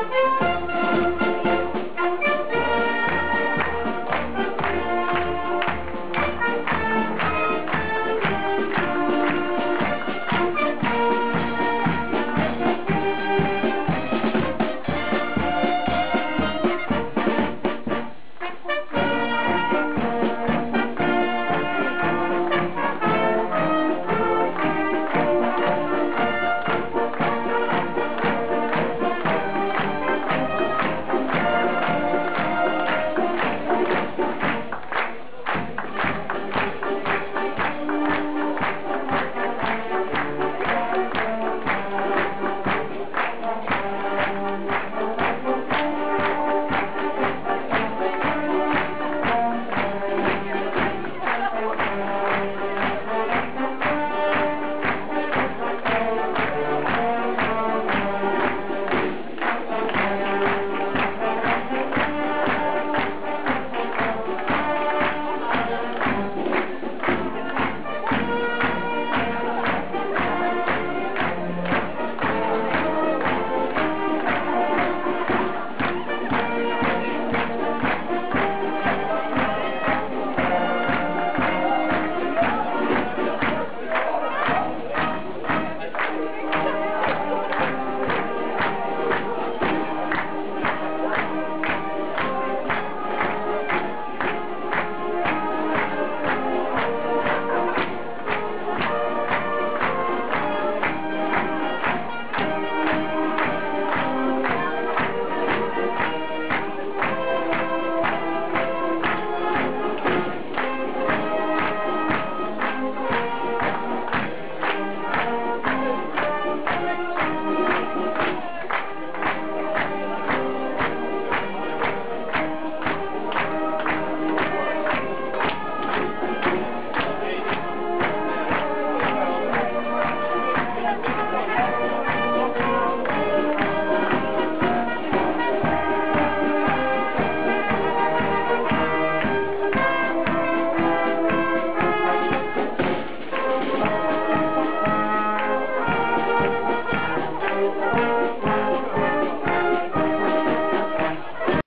Música